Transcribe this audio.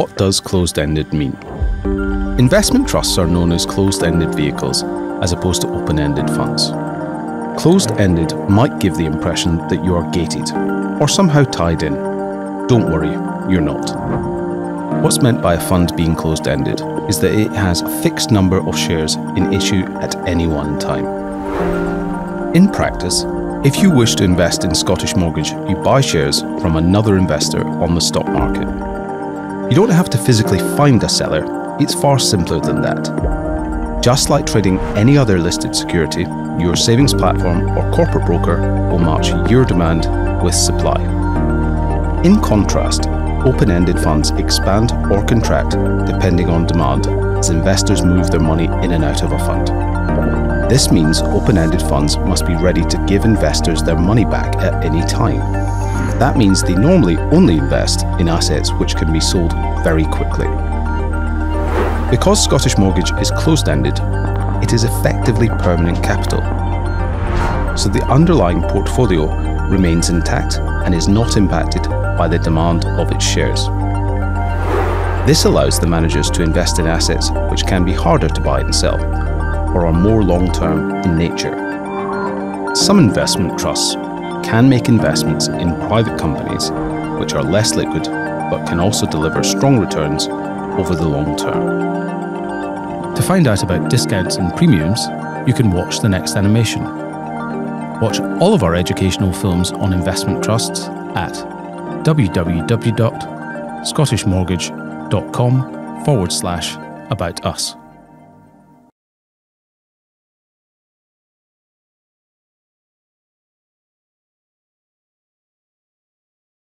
What does closed ended mean? Investment trusts are known as closed ended vehicles as opposed to open ended funds. Closed ended might give the impression that you are gated or somehow tied in. Don't worry, you're not. What's meant by a fund being closed ended is that it has a fixed number of shares in issue at any one time. In practice, if you wish to invest in Scottish Mortgage, you buy shares from another investor on the stock market. You don't have to physically find a seller, it's far simpler than that. Just like trading any other listed security, your savings platform or corporate broker will match your demand with supply. In contrast, open ended funds expand or contract depending on demand as investors move their money in and out of a fund. This means open ended funds must be ready to give investors their money back at any time. That means they normally only invest in assets which can be sold very quickly. Because Scottish Mortgage is closed ended, it is effectively permanent capital. So the underlying portfolio remains intact and is not impacted by the demand of its shares. This allows the managers to invest in assets which can be harder to buy and sell, or are more long term in nature. Some investment trusts can make investments in private companies which are less liquid but can also deliver strong returns over the long term. To find out about discounts and premiums, you can watch the next animation. Watch all of our educational films on investment trusts at www.scottishmortgage.com forward slash about us.